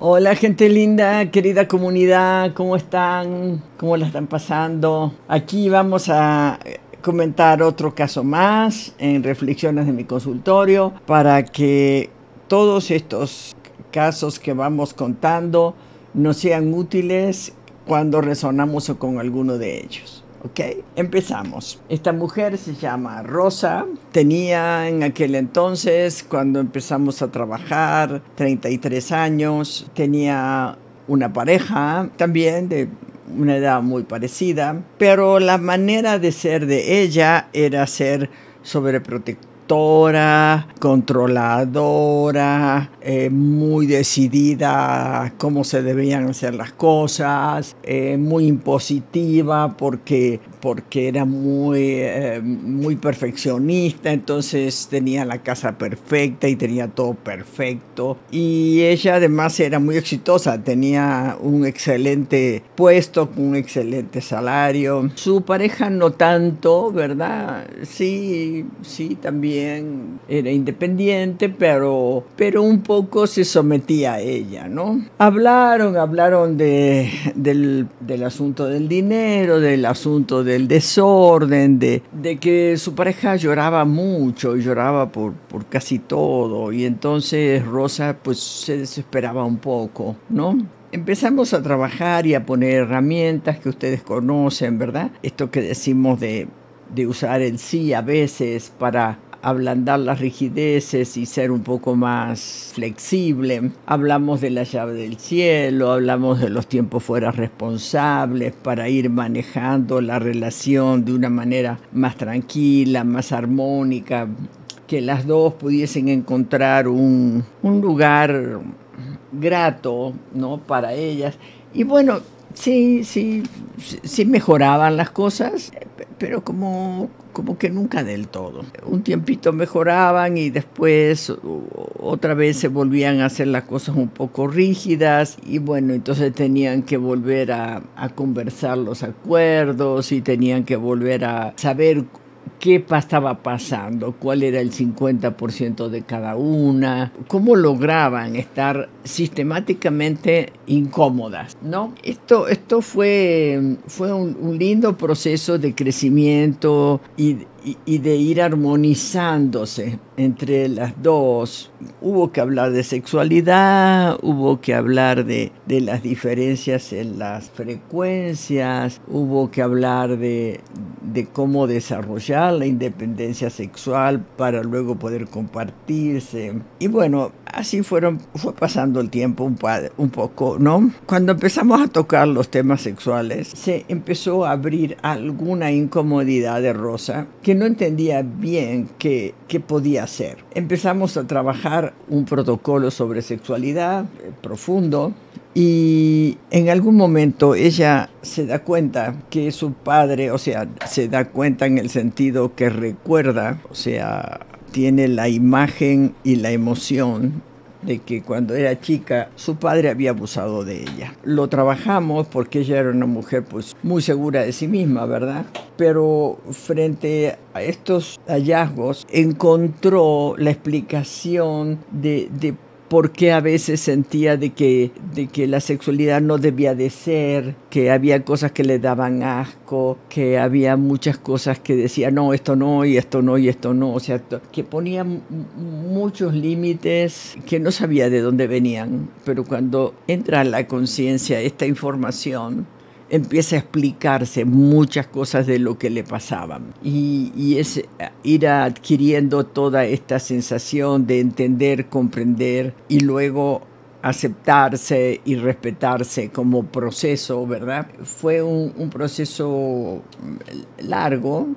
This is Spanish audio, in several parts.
Hola gente linda, querida comunidad, ¿cómo están? ¿Cómo la están pasando? Aquí vamos a comentar otro caso más en Reflexiones de mi consultorio para que todos estos casos que vamos contando nos sean útiles cuando resonamos con alguno de ellos. ¿Ok? Empezamos. Esta mujer se llama Rosa. Tenía en aquel entonces, cuando empezamos a trabajar, 33 años. Tenía una pareja también de una edad muy parecida, pero la manera de ser de ella era ser sobreprotectora controladora, eh, muy decidida cómo se debían hacer las cosas, eh, muy impositiva porque, porque era muy, eh, muy perfeccionista, entonces tenía la casa perfecta y tenía todo perfecto. Y ella además era muy exitosa, tenía un excelente puesto, un excelente salario. Su pareja no tanto, ¿verdad? Sí, sí, también era independiente, pero, pero un poco se sometía a ella, ¿no? Hablaron, hablaron de, del, del asunto del dinero, del asunto del desorden, de, de que su pareja lloraba mucho, lloraba por, por casi todo, y entonces Rosa pues se desesperaba un poco, ¿no? Empezamos a trabajar y a poner herramientas que ustedes conocen, ¿verdad? Esto que decimos de, de usar el sí a veces para ablandar las rigideces y ser un poco más flexible. Hablamos de la llave del cielo, hablamos de los tiempos fuera responsables para ir manejando la relación de una manera más tranquila, más armónica, que las dos pudiesen encontrar un, un lugar grato ¿no? para ellas. Y bueno, sí, sí, sí mejoraban las cosas, pero como, como que nunca del todo. Un tiempito mejoraban y después otra vez se volvían a hacer las cosas un poco rígidas y bueno, entonces tenían que volver a, a conversar los acuerdos y tenían que volver a saber qué estaba pasando, cuál era el 50% de cada una, cómo lograban estar sistemáticamente incómodas, ¿no? Esto, esto fue, fue un, un lindo proceso de crecimiento y, y, de ir armonizándose entre las dos. Hubo que hablar de sexualidad, hubo que hablar de, de las diferencias en las frecuencias, hubo que hablar de, de cómo desarrollar la independencia sexual para luego poder compartirse. Y bueno, así fueron, fue pasando el tiempo un, un poco, ¿no? Cuando empezamos a tocar los temas sexuales, se empezó a abrir alguna incomodidad de Rosa que no entendía bien qué, qué podía hacer. Empezamos a trabajar un protocolo sobre sexualidad eh, profundo y en algún momento ella se da cuenta que su padre, o sea, se da cuenta en el sentido que recuerda, o sea, tiene la imagen y la emoción de que cuando era chica su padre había abusado de ella. Lo trabajamos porque ella era una mujer pues muy segura de sí misma, ¿verdad? Pero frente a estos hallazgos encontró la explicación de, de porque a veces sentía de que, de que la sexualidad no debía de ser, que había cosas que le daban asco, que había muchas cosas que decía, no, esto no, y esto no, y esto no, o sea, que ponía muchos límites que no sabía de dónde venían, pero cuando entra en la conciencia esta información, empieza a explicarse muchas cosas de lo que le pasaban. Y, y, es ir adquiriendo toda esta sensación de entender, comprender y luego aceptarse y respetarse como proceso, ¿verdad? Fue un, un proceso largo,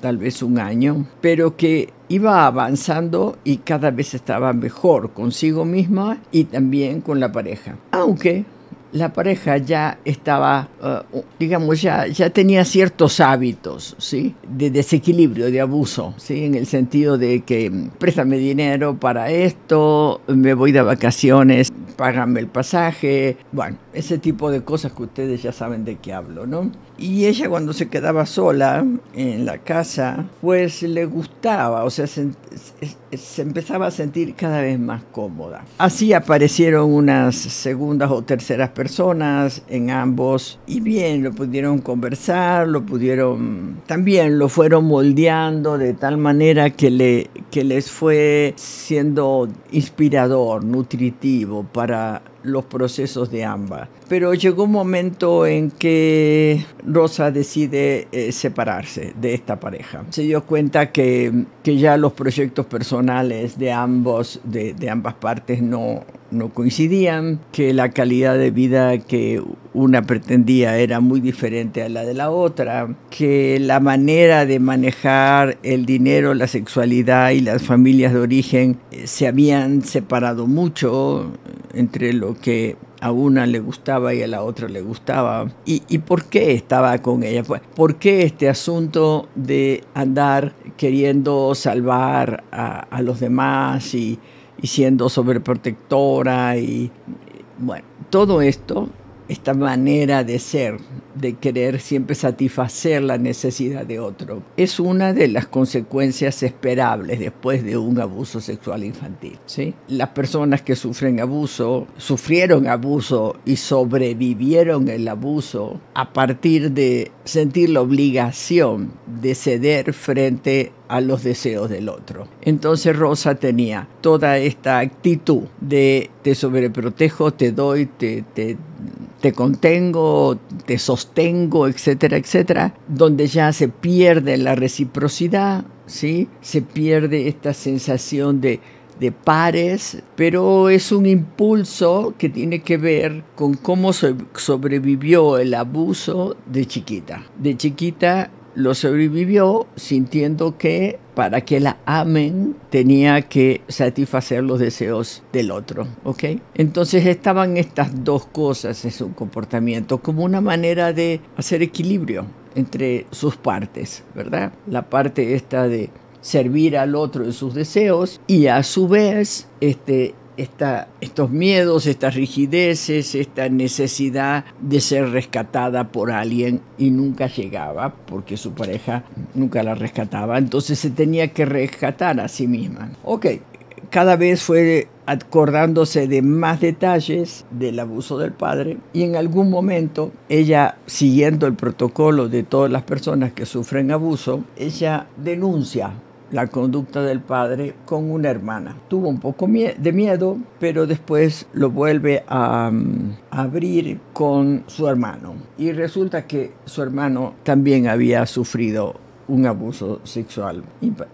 tal vez un año, pero que iba avanzando y cada vez estaba mejor consigo misma y también con la pareja. Aunque la pareja ya estaba, uh, digamos, ya, ya tenía ciertos hábitos, ¿sí? De desequilibrio, de abuso, ¿sí? En el sentido de que mm, préstame dinero para esto, me voy de vacaciones, págame el pasaje. Bueno, ese tipo de cosas que ustedes ya saben de qué hablo, ¿no? Y ella cuando se quedaba sola en la casa, pues le gustaba, o sea, se, empezaba a sentir cada vez más cómoda. Así aparecieron unas segundas o terceras personas en ambos y bien, lo pudieron conversar, lo pudieron, también lo fueron moldeando de tal manera que, le, que les fue siendo inspirador, nutritivo para los procesos de ambas. Pero llegó un momento en que Rosa decide eh, separarse de esta pareja. Se dio cuenta que, que ya los proyectos personales de ambos, de, de ambas partes, no, no coincidían, que la calidad de vida que una pretendía era muy diferente a la de la otra, que la manera de manejar el dinero, la sexualidad y las familias de origen eh, se habían separado mucho entre lo que a una le gustaba y a la otra le gustaba. ¿Y, por qué estaba con ella? Pues, ¿Por qué este asunto de andar queriendo salvar a, a los demás y, y siendo sobreprotectora y bueno, todo esto, esta manera de ser, de querer siempre satisfacer la necesidad de otro, es una de las consecuencias esperables después de un abuso sexual infantil. ¿sí? Las personas que sufren abuso, sufrieron abuso y sobrevivieron el abuso a partir de sentir la obligación de ceder frente a los deseos del otro. Entonces Rosa tenía toda esta actitud de te sobreprotejo, te doy, te, te, te contengo, te sostengo, etcétera, etcétera, donde ya se pierde la reciprocidad, ¿sí? se pierde esta sensación de de pares, pero es un impulso que tiene que ver con cómo sobrevivió el abuso de chiquita. De chiquita lo sobrevivió sintiendo que para que la amen tenía que satisfacer los deseos del otro, ¿ok? Entonces estaban estas dos cosas en su comportamiento como una manera de hacer equilibrio entre sus partes, ¿verdad? La parte esta de servir al otro en sus deseos y a su vez este, estos miedos, estas rigideces, esta necesidad de ser rescatada por alguien y nunca llegaba porque su pareja nunca la rescataba, entonces se tenía que rescatar a sí misma. Ok, cada vez fue acordándose de más detalles del abuso del padre y en algún momento ella, siguiendo el protocolo de todas las personas que sufren abuso, ella denuncia la conducta del padre con una hermana. Tuvo un poco de miedo, pero después lo vuelve a, mm, abrir con su hermano. Y resulta que su hermano también había sufrido un abuso sexual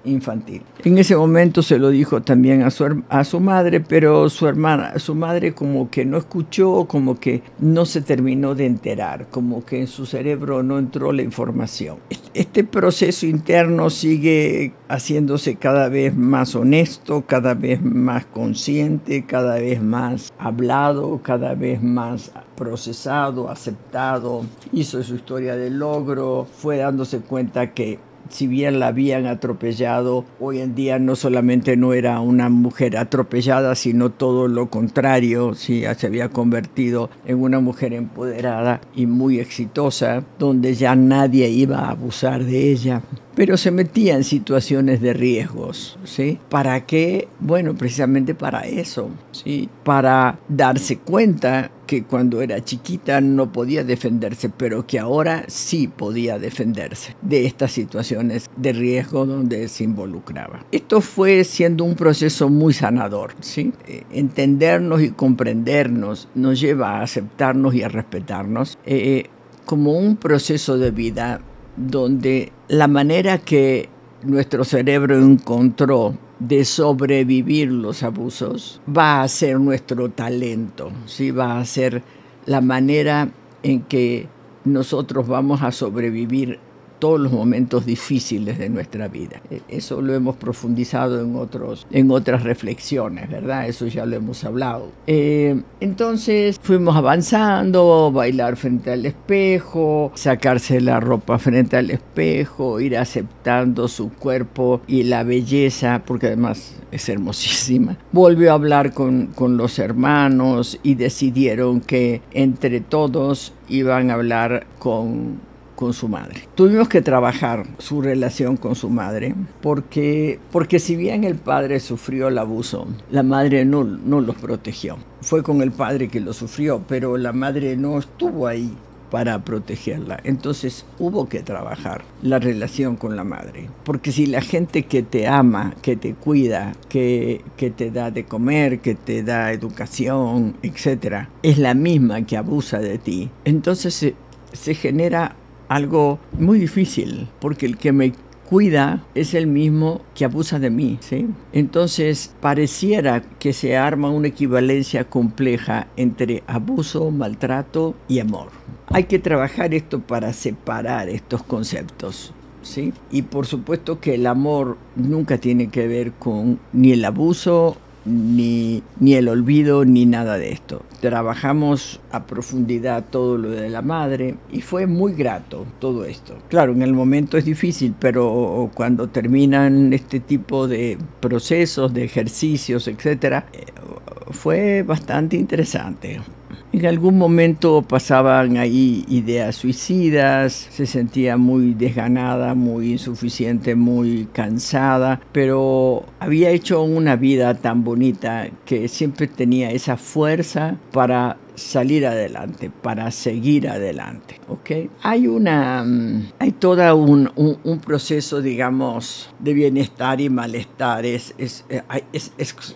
infantil. En ese momento se lo dijo también a su, a su madre, pero su hermana, su madre como que no escuchó, como que no se terminó de enterar, como que en su cerebro no entró la información. Este proceso interno sigue haciéndose cada vez más honesto, cada vez más consciente, cada vez más hablado, cada vez más procesado, aceptado, hizo su historia de logro, fue dándose cuenta que si bien la habían atropellado, hoy en día no solamente no era una mujer atropellada, sino todo lo contrario, ¿sí? se había convertido en una mujer empoderada y muy exitosa, donde ya nadie iba a abusar de ella pero se metía en situaciones de riesgos, ¿sí? ¿Para qué? Bueno, precisamente para eso, ¿sí? Para darse cuenta que cuando era chiquita no podía defenderse, pero que ahora sí podía defenderse de estas situaciones de riesgo donde se involucraba. Esto fue siendo un proceso muy sanador, ¿sí? Entendernos y comprendernos nos lleva a aceptarnos y a respetarnos eh, como un proceso de vida donde la manera que nuestro cerebro encontró de sobrevivir los abusos va a ser nuestro talento, ¿sí? va a ser la manera en que nosotros vamos a sobrevivir todos los momentos difíciles de nuestra vida. E, eso lo hemos profundizado en, otros, en otras reflexiones, ¿verdad? Eso ya lo hemos hablado. Eh, entonces fuimos avanzando, bailar frente al espejo, sacarse la ropa frente al espejo, ir aceptando su cuerpo y la belleza, porque además es hermosísima. Volvió a hablar con, con los hermanos y decidieron que entre todos iban a hablar con con su madre. Tuvimos que trabajar su relación con su madre porque, porque si bien el padre sufrió el abuso, la madre no, no los protegió. Fue con el padre que lo sufrió, pero la madre no estuvo ahí para protegerla. Entonces hubo que trabajar la relación con la madre. Porque si la gente que te ama, que te cuida, que, que te da de comer, que te da educación, etc., es la misma que abusa de ti, entonces se, se genera algo muy difícil, porque el que me cuida es el mismo que abusa de mí, ¿sí? Entonces, pareciera que se arma una equivalencia compleja entre abuso, maltrato y amor. Hay que trabajar esto para separar estos conceptos. ¿Sí? Y por supuesto que el amor nunca tiene que ver con ni el abuso ni, ni el olvido, ni nada de esto. Trabajamos a profundidad todo lo de la madre y fue muy grato todo esto. Claro, en el momento es difícil, pero cuando terminan este tipo de procesos, de ejercicios, etc., eh, fue bastante interesante. En algún momento pasaban ahí ideas suicidas, se sentía muy desganada, muy insuficiente, muy cansada, pero había hecho una vida tan bonita que siempre tenía esa fuerza para salir adelante, para seguir adelante. Hay una, mm, hay un, proceso, digamos, de bienestar y malestar, es, es, eh,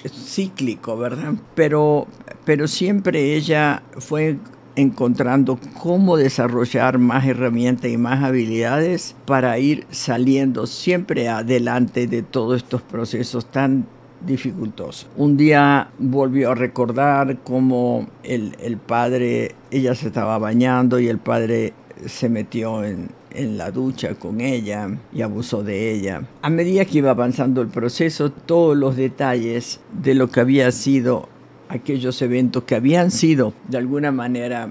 cíclico, ¿verdad? Pero, pero siempre ella fue encontrando cómo desarrollar más herramientas y más habilidades para ir saliendo siempre adelante de todos estos procesos tan dificultoso. Un día volvió a recordar cómo el, el padre, ella se estaba bañando y el padre se metió en, en la ducha con ella y abusó de ella. A medida que iba avanzando el proceso, todos los detalles de lo que había sido aquellos eventos que habían sido de alguna manera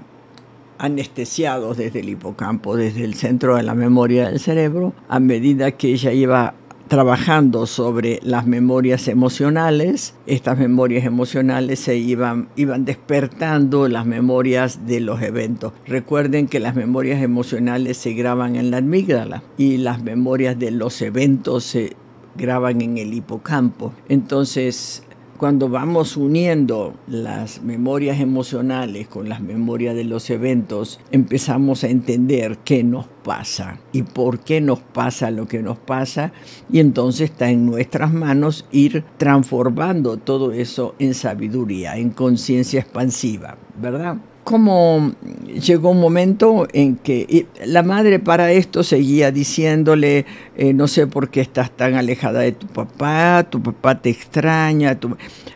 anestesiados desde el hipocampo, desde el centro de la memoria del cerebro, a medida que ella iba trabajando sobre las memorias emocionales. Estas memorias emocionales se iban, iban despertando las memorias de los eventos. Recuerden que las memorias emocionales se graban en la amígdala y las memorias de los eventos se graban en el hipocampo. Entonces, cuando vamos uniendo las memorias emocionales con las memorias de los eventos, empezamos a entender qué nos pasa y por qué nos pasa lo que nos pasa y entonces está en nuestras manos ir transformando todo eso en sabiduría, en conciencia expansiva, ¿verdad? Como llegó un momento en que la madre para esto seguía diciéndole, eh, no sé por qué estás tan alejada de tu papá, tu papá te extraña.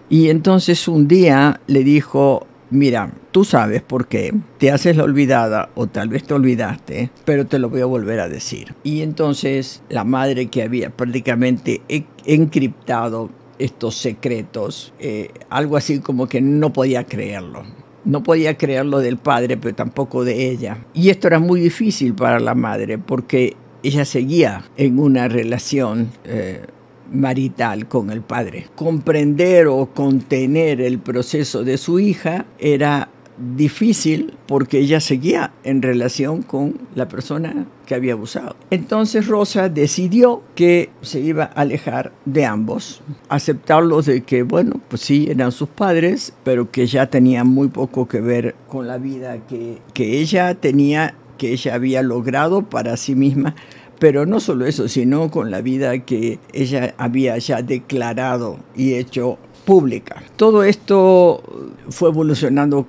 Y entonces un día le dijo, mira, tú sabes por qué, te haces la olvidada o tal vez te olvidaste, pero te lo voy a volver a decir. Y entonces la madre que había prácticamente encriptado estos secretos, eh, algo así como que no podía creerlo no podía creerlo del padre, pero tampoco de ella. Y esto era muy difícil para la madre porque ella seguía en una relación eh, marital con el padre. Comprender o contener el proceso de su hija era difícil porque ella seguía en relación con la persona que había abusado. Entonces Rosa decidió que se iba a alejar de ambos, aceptarlos de que, bueno, pues sí, eran sus padres, pero que ya tenían muy poco que ver con la vida que, que ella tenía, que ella había logrado para sí misma pero no solo eso, sino con la vida que ella había ya declarado y hecho pública. Todo esto fue evolucionando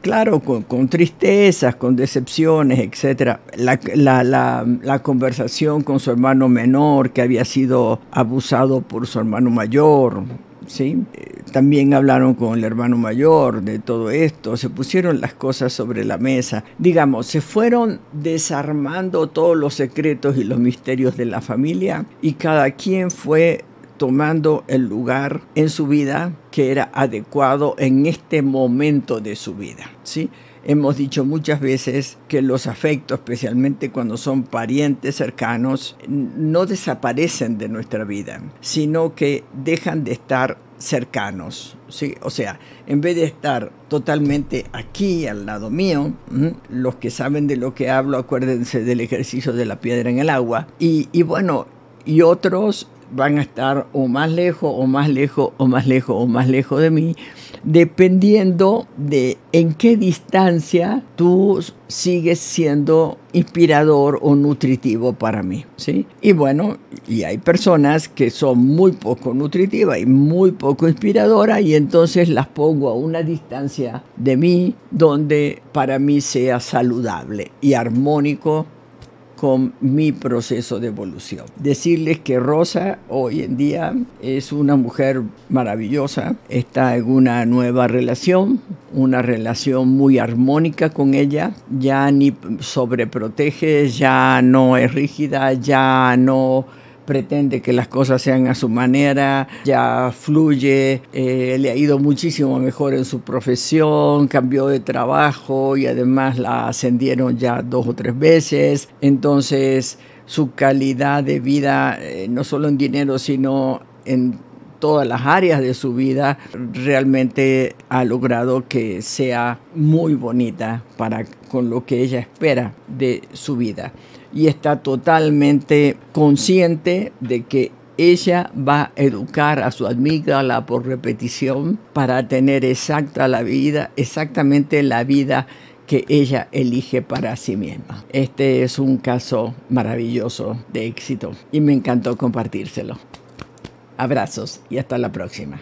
claro, con, tristezas, con decepciones, etc. La, conversación con su hermano menor, que había sido abusado por su hermano mayor, ¿sí? También hablaron con el hermano mayor de todo esto, se pusieron las cosas sobre la mesa. Digamos, se fueron desarmando todos los secretos y los misterios de la familia y cada quien fue tomando el lugar en su vida que era adecuado en este momento de su vida, ¿sí? Hemos dicho muchas veces que los afectos, especialmente cuando son parientes cercanos, no desaparecen de nuestra vida, sino que dejan de estar cercanos. ¿sí? O sea, en vez de estar totalmente aquí al lado mío, los que saben de lo que hablo, acuérdense del ejercicio de la piedra en el agua. Y, y bueno, y otros van a estar o más lejos, o más lejos, o más lejos, o más lejos de mí, dependiendo de en qué distancia tú sigues siendo inspirador o nutritivo para mí, ¿sí? Y bueno, y hay personas que son muy poco nutritivas y muy poco inspiradoras y entonces las pongo a una distancia de mí donde para mí sea saludable y armónico con mi proceso de evolución. Decirles que Rosa hoy en día es una mujer maravillosa, está en una nueva relación, una relación muy armónica con ella, ya ni sobreprotege, ya no es rígida, ya no pretende que las cosas sean a su manera, ya fluye, eh, le ha ido muchísimo mejor en su profesión, cambió de trabajo y además la ascendieron ya dos o tres veces, entonces su calidad de vida, eh, no solo en dinero, sino en todas las áreas de su vida, realmente ha logrado que sea muy bonita para con lo que ella espera de su vida. Y está totalmente consciente de que ella va a educar a su amígdala por repetición para tener exacta la vida, exactamente la vida que ella elige para sí misma. Este es un caso maravilloso de éxito y me encantó compartírselo. Abrazos y hasta la próxima.